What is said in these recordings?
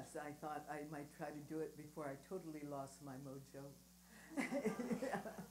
Yes, I thought I might try to do it before I totally lost my mojo.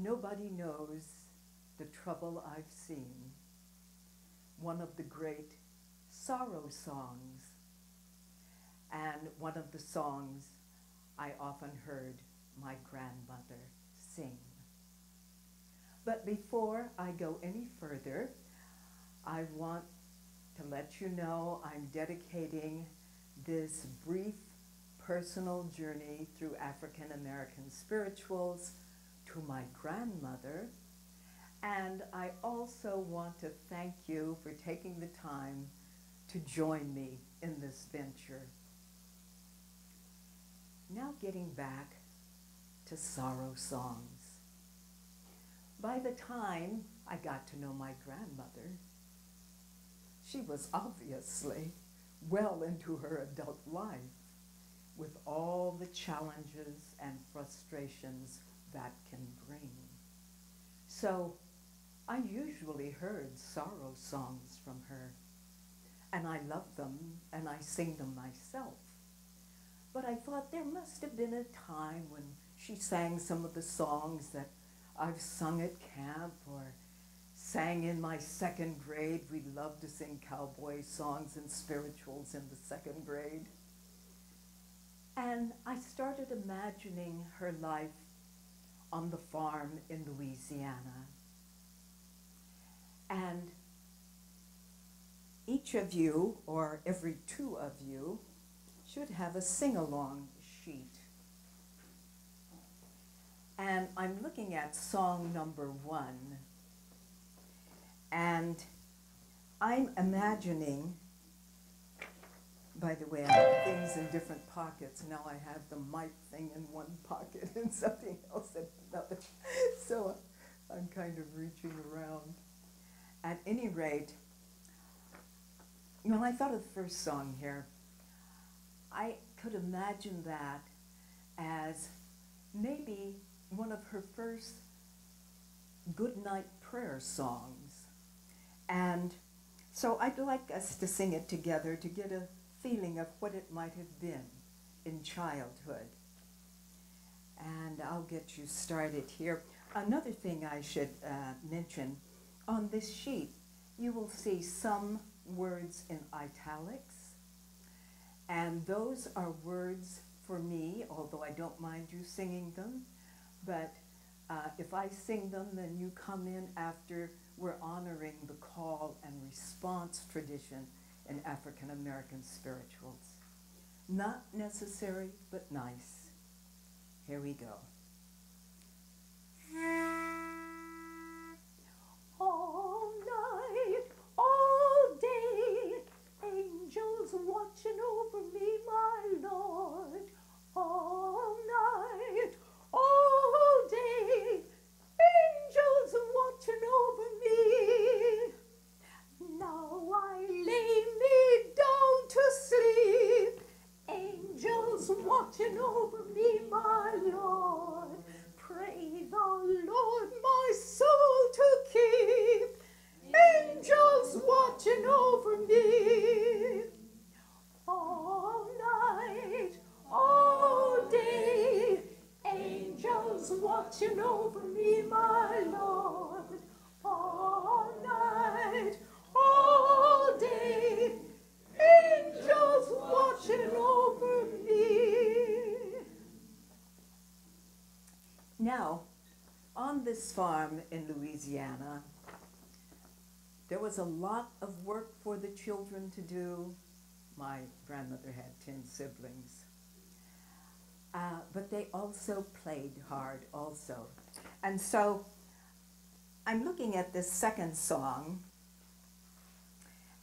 Nobody knows the trouble I've seen. One of the great sorrow songs, and one of the songs I often heard my grandmother sing. But before I go any further, I want to let you know I'm dedicating this brief personal journey through African American spirituals to my grandmother. And I also want to thank you for taking the time to join me in this venture. Now, getting back to sorrow songs. By the time I got to know my grandmother, she was obviously well into her adult life with all the challenges and frustrations that can bring. So I usually heard sorrow songs from her, and I love them and I sing them myself. But I thought there must have been a time when she sang some of the songs that I've sung at camp or sang in my second grade. We loved to sing cowboy songs and spirituals in the second grade. And I started imagining her life on the farm in Louisiana. And each of you, or every two of you, should have a sing along sheet. And I'm looking at song number one. And I'm imagining, by the way, I have things in different pockets. Now I have the mic thing in one pocket and something else in another. So uh, I'm kind of reaching around. At any rate, when I thought of the first song here, I could imagine that as maybe one of her first good night prayer songs. And so I'd like us to sing it together to get a feeling of what it might have been in childhood. And I'll get you started here. Another thing I should uh, mention on this sheet, you will see some words in italics. And those are words for me, although I don't mind you singing them. But uh, if I sing them, then you come in after we're honoring the call and response tradition in African American spirituals. Not necessary, but nice. Here we go. All night, all day, angels watching over me, my Lord. All watching over me, my Lord. Pray the Lord my soul to keep. Angels watching over me. Was a lot of work for the children to do. My grandmother had 10 siblings. Uh, but they also played hard, also. And so I'm looking at this second song,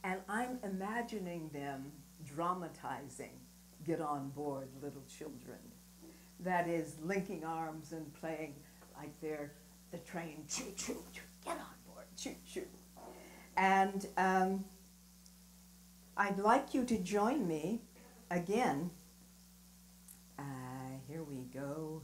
and I'm imagining them dramatizing Get On Board, Little Children. That is, linking arms and playing like they're the train, choo choo, choo get on board, choo choo. And um, I'd like you to join me again. Uh, here we go.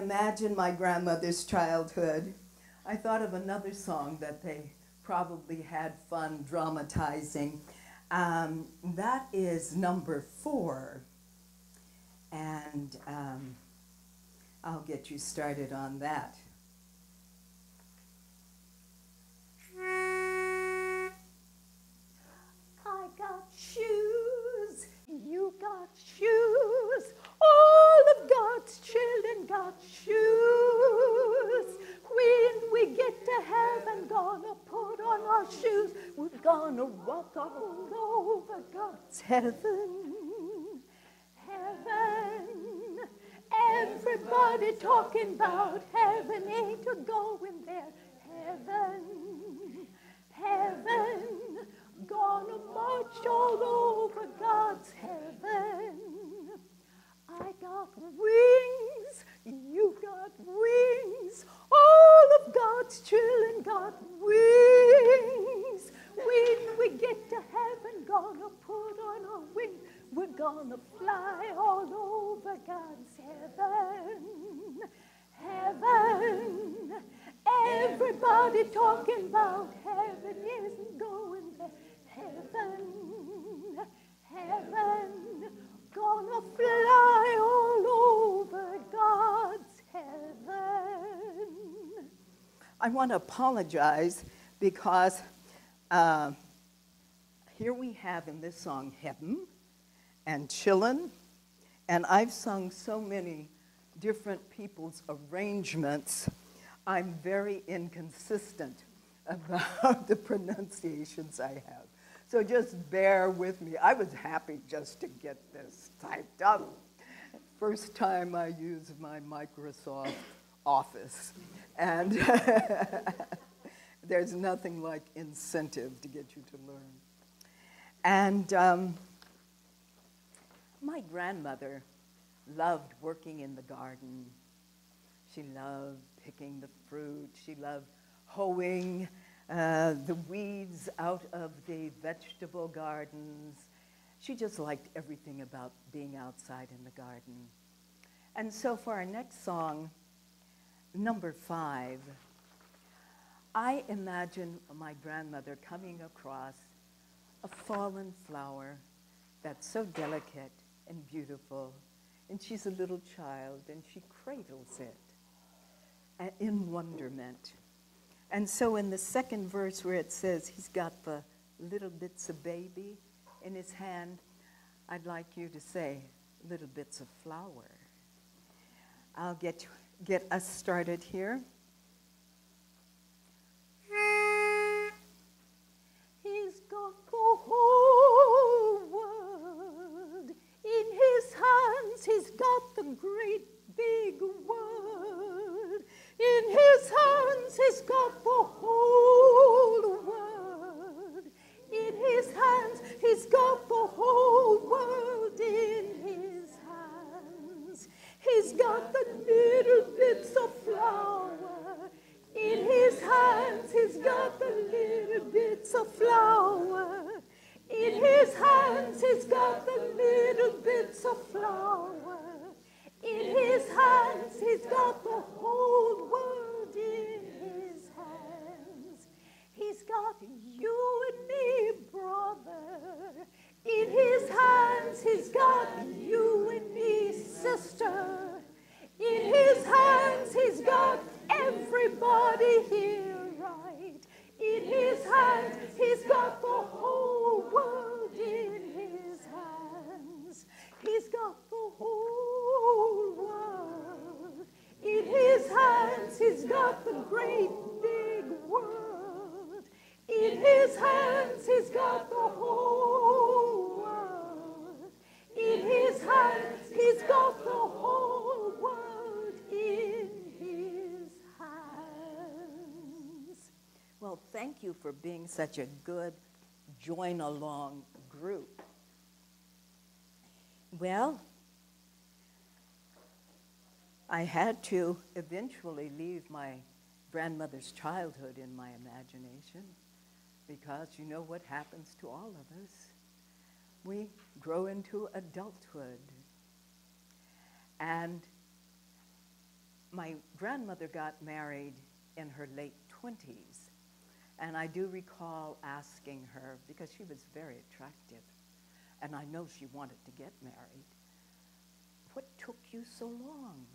Imagine my grandmother's childhood, I thought of another song that they probably had fun dramatizing. Um, that is number four. And um, I'll get you started on that. I got shoes, you got shoes, all of God's children got shoes. When we get to heaven, gonna put on our shoes, we're gonna walk all over God's heaven. Heaven, everybody talking about heaven, ain't a going there. Heaven, heaven, gonna march all over God's heaven. I got wings, you got wings, all of God's children got wings. When we get to heaven, gonna put on our wings, we're gonna fly all over God's heaven. Heaven, everybody talking about heaven isn't going there. Heaven, heaven, gonna fly I want to apologize because uh, here we have in this song heaven and chillin', and I've sung so many different people's arrangements. I'm very inconsistent about the pronunciations I have. So just bear with me. I was happy just to get this typed up. First time I used my Microsoft Office. And there's nothing like incentive to get you to learn. And um, my grandmother loved working in the garden. She loved picking the fruit. She loved hoeing uh, the weeds out of the vegetable gardens. She just liked everything about being outside in the garden. And so for our next song, number five, I imagine my grandmother coming across a fallen flower that's so delicate and beautiful. And she's a little child and she cradles it uh, in wonderment. And so in the second verse where it says he's got the little bits of baby in his hand, I'd like you to say little bits of flower. I'll get, get us started here. He's got the whole world in his hands. He's got the great big world in his hands. He's got the whole world in his hands. He's got the whole world in. He's got the little bits of flower in his hands. He's got the little bits of flower. In his hands, he's got the little bits of flower. In his hands, he's got the whole world in his hands. He's got you and me, brother. In his hands, he's got you and me, sister. In his hands, he's got everybody here right. In his hands, he's got the whole world in his hands. He's got the whole world in his hands. He's got the great big world in his hands. He's got the whole world in his hands. He's got the whole world in his hands. Well, thank you for being such a good join along group. Well, I had to eventually leave my grandmother's childhood in my imagination because you know what happens to all of us. We grow into adulthood. And my grandmother got married in her late 20s. And I do recall asking her, because she was very attractive, and I know she wanted to get married, what took you so long?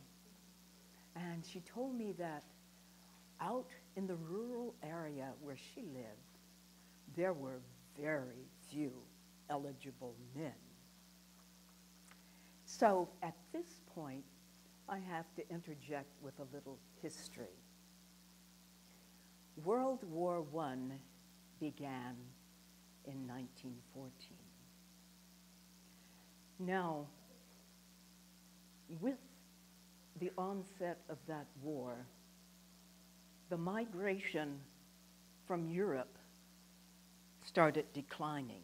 And she told me that out in the rural area where she lived, there were very few eligible men. So at this point, I have to interject with a little history. World War I began in 1914. Now, with the onset of that war, the migration from Europe started declining.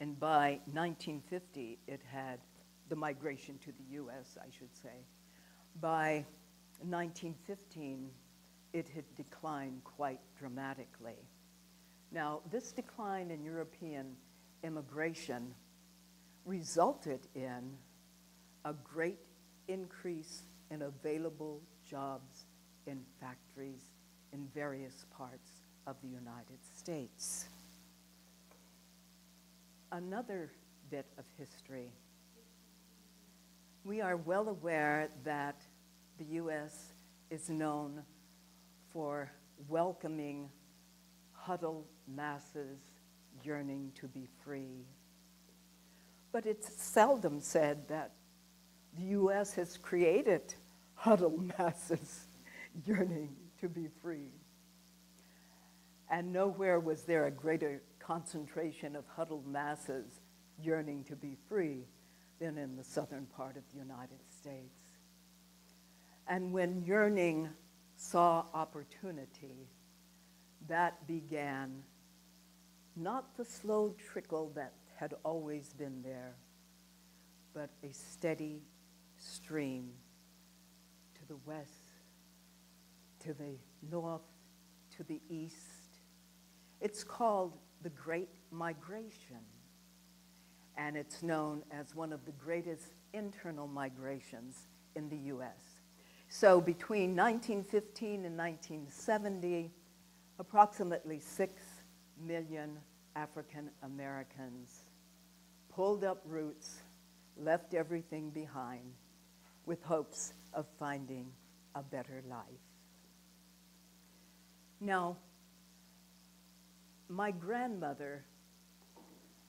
And by 1950, it had the migration to the US, I should say. By 1915, it had declined quite dramatically. Now, this decline in European immigration resulted in a great increase in available jobs in factories in various parts of the United States. Another bit of history. We are well aware that the U.S. is known for welcoming huddled masses yearning to be free. But it's seldom said that the U.S. has created huddled masses yearning to be free. And nowhere was there a greater concentration of huddled masses yearning to be free than in the southern part of the United States. And when yearning saw opportunity, that began not the slow trickle that had always been there, but a steady stream to the west, to the north, to the east. It's called the Great Migration, and it's known as one of the greatest internal migrations in the U.S. So between 1915 and 1970, approximately 6 million African Americans pulled up roots, left everything behind with hopes of finding a better life. Now, my grandmother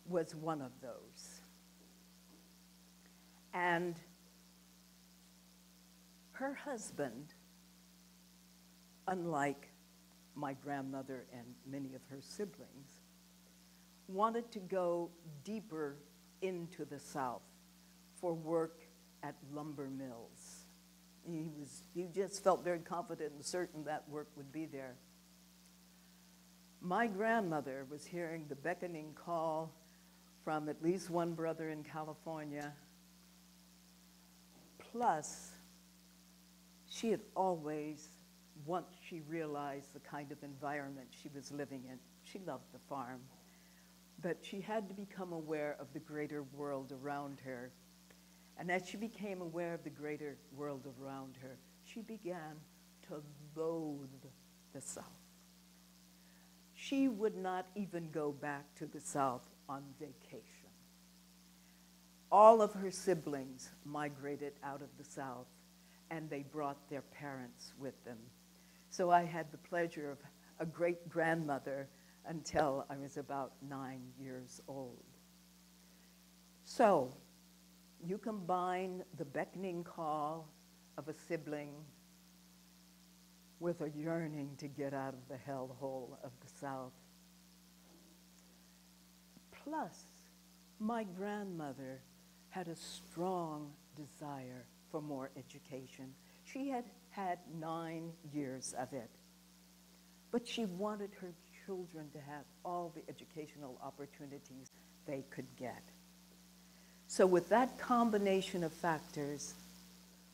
was one of those. And her husband, unlike my grandmother and many of her siblings, wanted to go deeper into the South for work at lumber mills. He, was, he just felt very confident and certain that work would be there. My grandmother was hearing the beckoning call from at least one brother in California. Plus, she had always, once she realized the kind of environment she was living in, she loved the farm, but she had to become aware of the greater world around her. And as she became aware of the greater world around her, she began to loathe the South. She would not even go back to the South on vacation. All of her siblings migrated out of the South, and they brought their parents with them. So I had the pleasure of a great grandmother until I was about nine years old. So you combine the beckoning call of a sibling with a yearning to get out of the hellhole of the South. Plus, my grandmother had a strong desire for more education. She had had nine years of it, but she wanted her children to have all the educational opportunities they could get. So, with that combination of factors,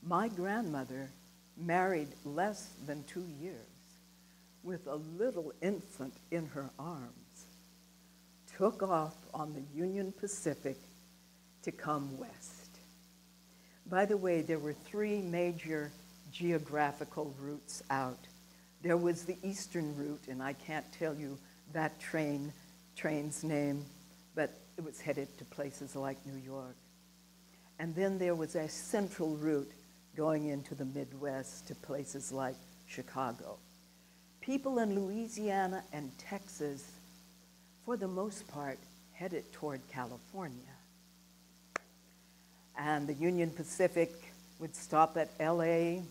my grandmother married less than two years with a little infant in her arms, took off on the Union Pacific to come west. By the way, there were three major geographical routes out. There was the eastern route, and I can't tell you that train train's name, but it was headed to places like New York. And then there was a central route going into the Midwest to places like Chicago. People in Louisiana and Texas, for the most part, headed toward California. And the Union Pacific would stop at LA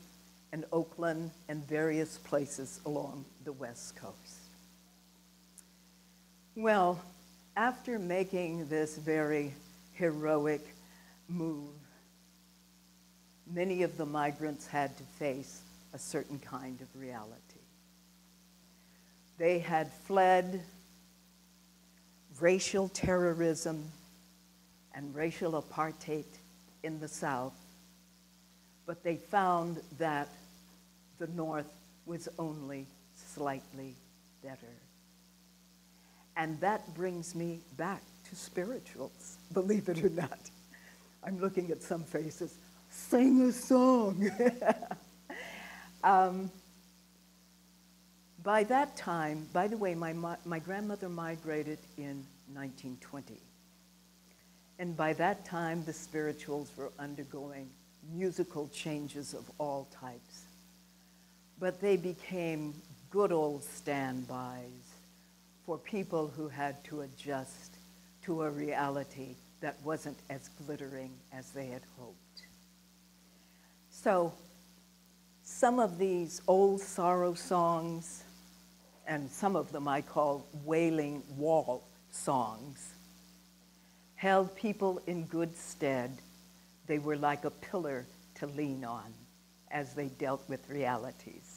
and Oakland and various places along the West Coast. Well, after making this very heroic move, many of the migrants had to face a certain kind of reality. They had fled racial terrorism and racial apartheid in the South, but they found that the North was only slightly better. And that brings me back to spirituals, believe it or not. I'm looking at some faces. Sing a song. um, by that time, by the way, my, my grandmother migrated in 1920. And by that time, the spirituals were undergoing musical changes of all types. But they became good old standbys for people who had to adjust to a reality that wasn't as glittering as they had hoped. So, some of these old sorrow songs, and some of them I call wailing wall songs, held people in good stead. They were like a pillar to lean on as they dealt with realities.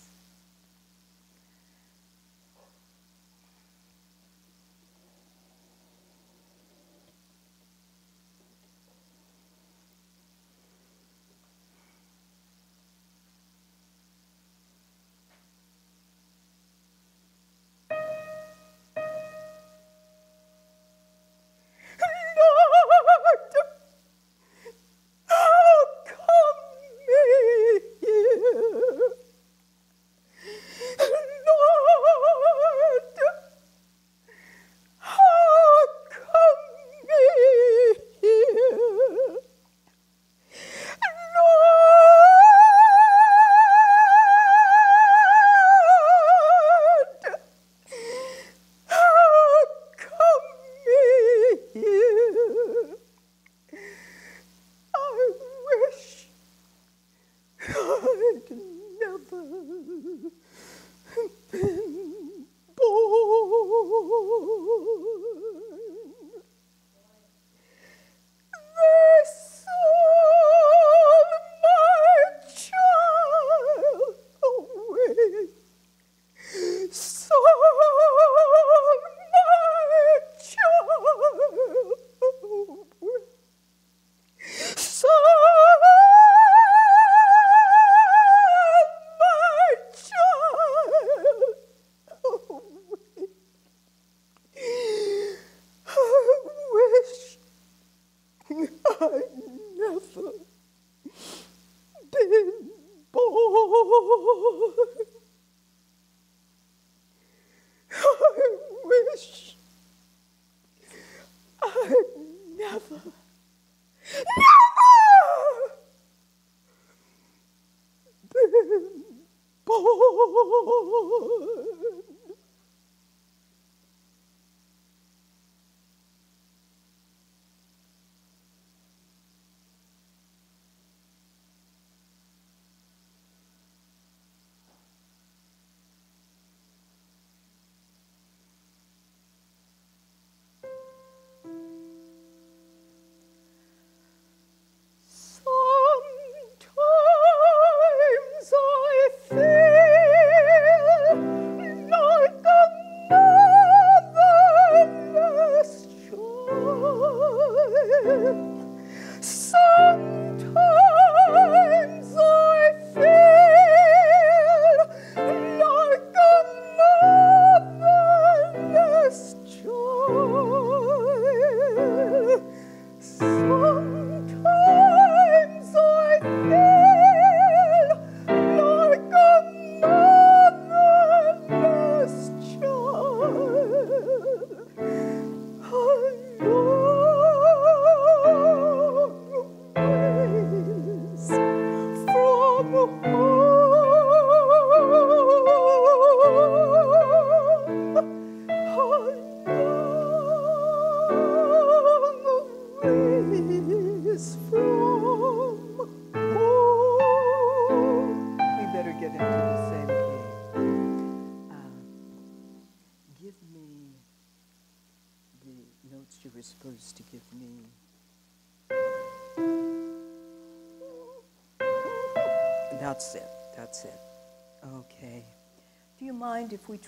That's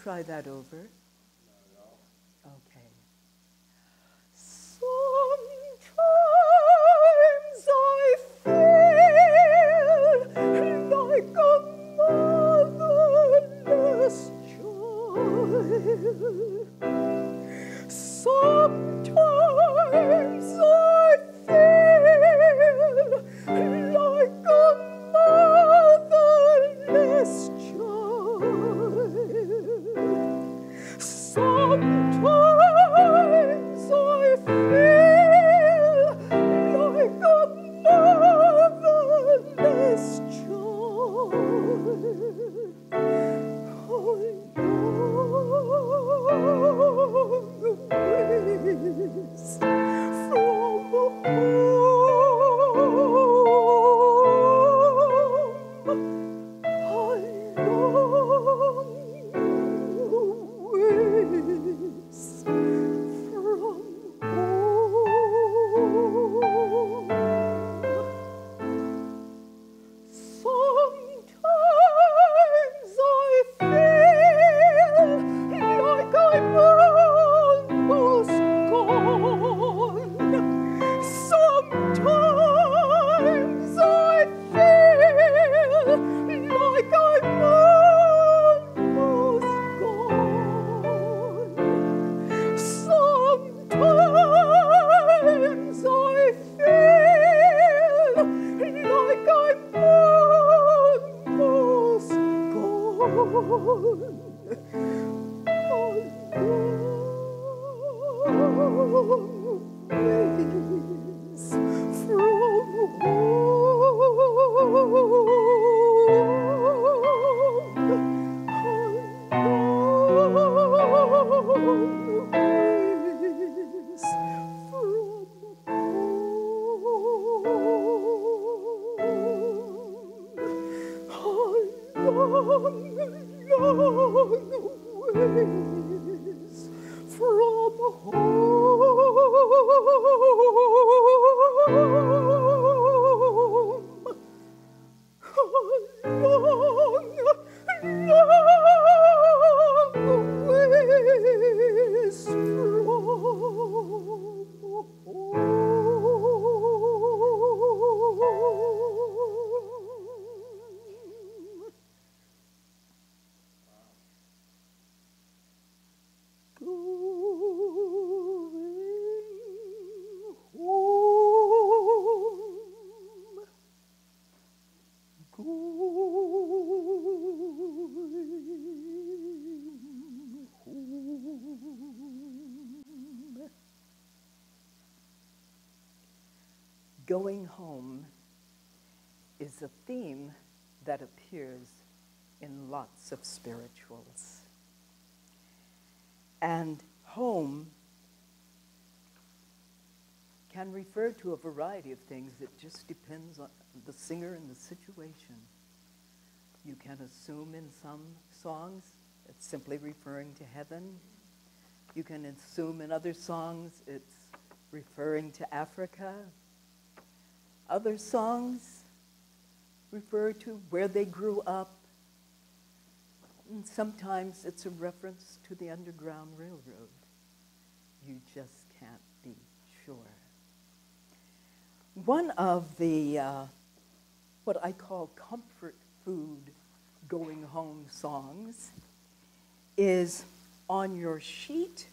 try that over? Appears in lots of spirituals. And home can refer to a variety of things. It just depends on the singer and the situation. You can assume in some songs it's simply referring to heaven. You can assume in other songs it's referring to Africa. Other songs refer to where they grew up. And sometimes it's a reference to the Underground Railroad. You just can't be sure. One of the, uh, what I call comfort food going home songs is on your sheet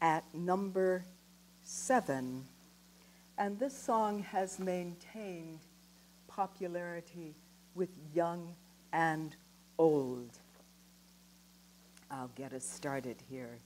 at number seven. And this song has maintained popularity with young and old. I'll get us started here.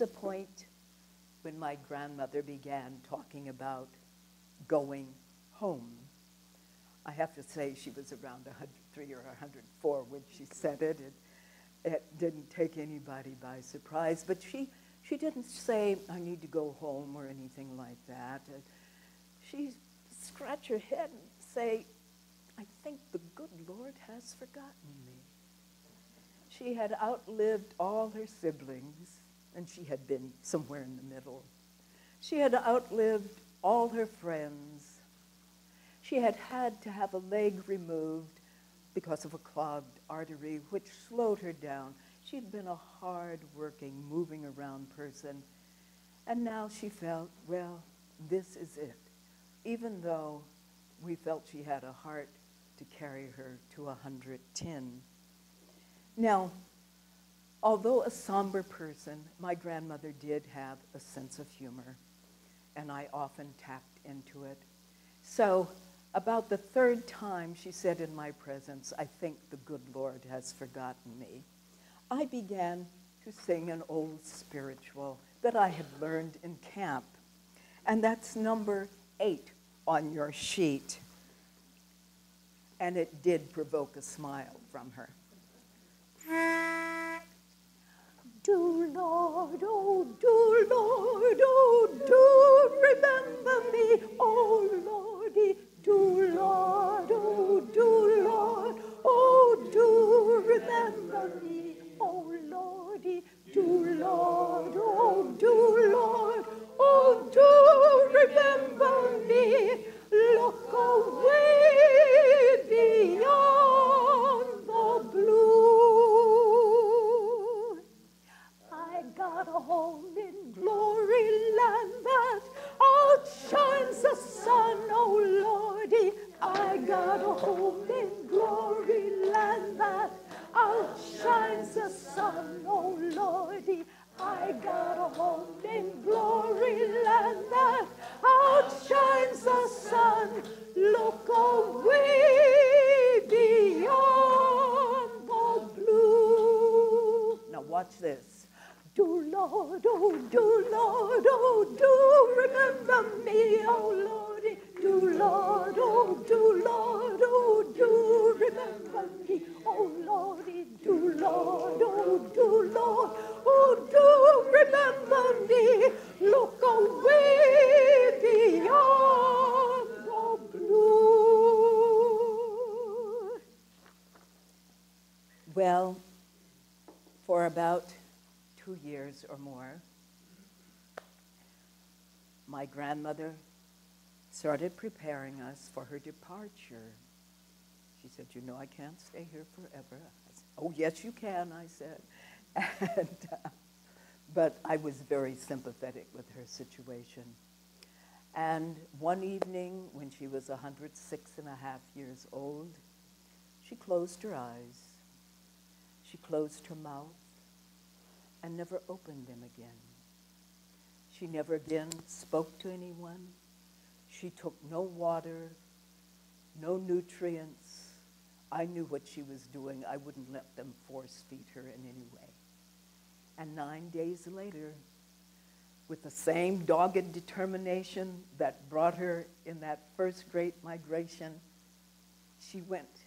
A point when my grandmother began talking about going home. I have to say she was around 103 or 104 when she said it. It, it didn't take anybody by surprise, but she, she didn't say, I need to go home or anything like that. She scratch her head and say, I think the good Lord has forgotten me. She had outlived all her siblings, and she had been somewhere in the middle. She had outlived all her friends. She had had to have a leg removed because of a clogged artery, which slowed her down. She'd been a hard-working, moving around person. And now she felt, well, this is it. Even though we felt she had a heart to carry her to 110. Now, although a somber person, my grandmother did have a sense of humor, and I often tapped into it. So, about the third time she said in my presence, I think the good Lord has forgotten me, I began to sing an old spiritual that I had learned in camp. And that's number eight on your sheet. And it did provoke a smile from her. Do Lord, oh do Lord, oh do remember me, oh Lordy, do Lord, oh do Lord, oh do Well, for about two years or more, my grandmother started preparing us for her departure. She said, You know, I can't stay here forever. Said, oh, yes, you can, I said. And, uh, but I was very sympathetic with her situation. And one evening, when she was 106 and a half years old, she closed her eyes, she closed her mouth, and never opened them again. She never again spoke to anyone. She took no water, no nutrients. I knew what she was doing. I wouldn't let them force feed her in any way. And nine days later, with the same dogged determination that brought her in that first great migration, she went.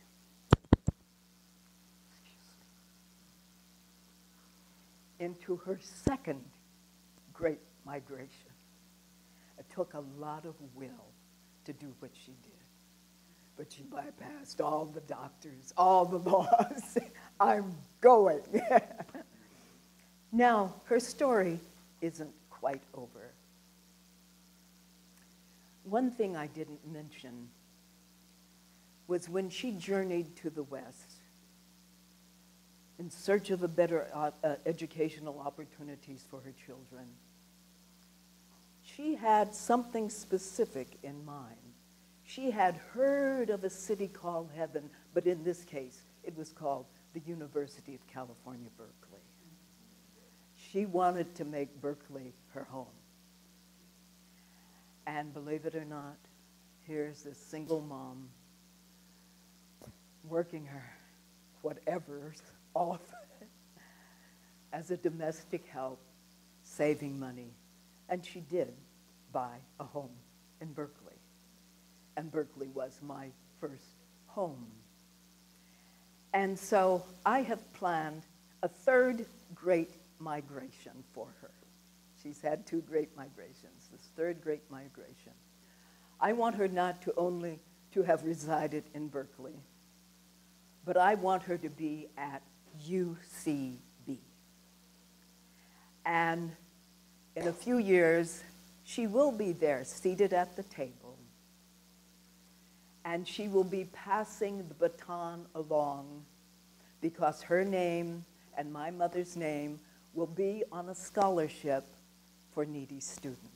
Into her second great migration. It took a lot of will to do what she did. But she bypassed all the doctors, all the laws. I'm going. now, her story isn't quite over. One thing I didn't mention was when she journeyed to the West in search of a better uh, uh, educational opportunities for her children she had something specific in mind. She had heard of a city called heaven, but in this case, it was called the University of California, Berkeley. She wanted to make Berkeley her home. And believe it or not, here's this single mom working her whatever's off as a domestic help, saving money and she did buy a home in Berkeley. And Berkeley was my first home. And so I have planned a third great migration for her. She's had two great migrations, this third great migration. I want her not to only to have resided in Berkeley, but I want her to be at UCB. And in a few years, she will be there seated at the table, and she will be passing the baton along because her name and my mother's name will be on a scholarship for needy students.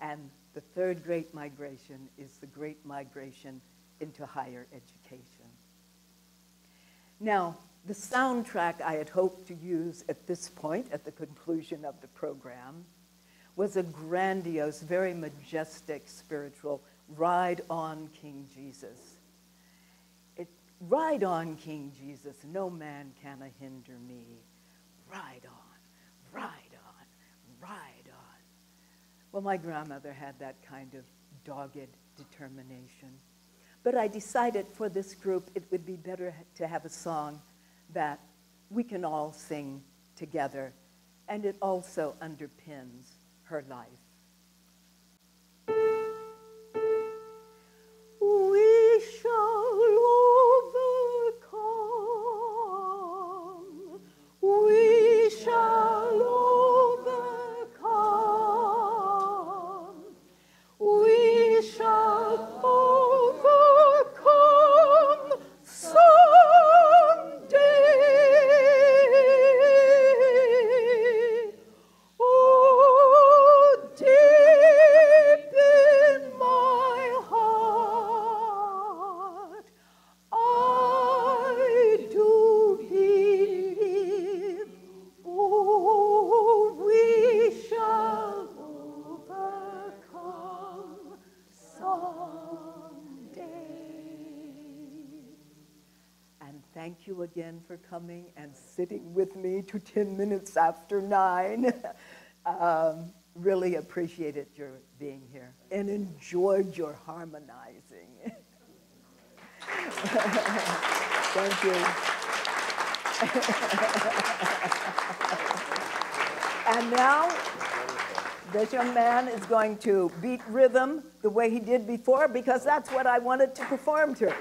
And the third great migration is the great migration into higher education. Now, the soundtrack I had hoped to use at this point, at the conclusion of the program, was a grandiose, very majestic spiritual Ride on King Jesus. It, Ride on King Jesus, no man can hinder me. Ride on, ride on, ride on. Well, my grandmother had that kind of dogged determination. But I decided for this group it would be better to have a song that we can all sing together, and it also underpins her life. To 10 minutes after 9. Um, Really appreciated your being here and enjoyed your harmonizing. Thank you. And now, this young man is going to beat rhythm the way he did before because that's what I wanted to perform to.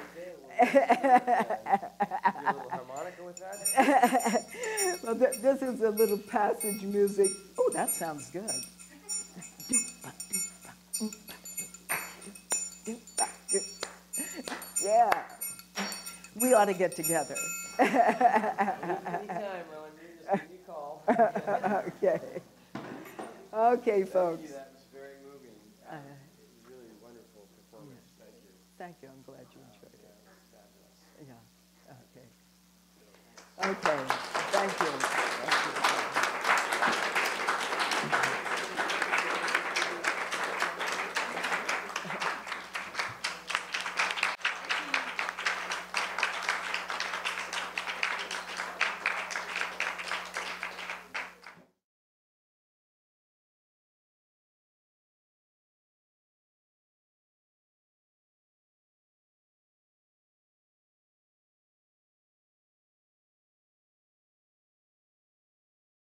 Do a little harmonica with that? Well, th- this is a little passage music. Oh, that sounds good. Yeah. We ought to get together. Anytime, Rowan, you just give me a call. Okay. Okay, Thank folks. you, that was very moving. Uh, Really wonderful performance, thank you. Thank you, I'm glad Okay, thank you.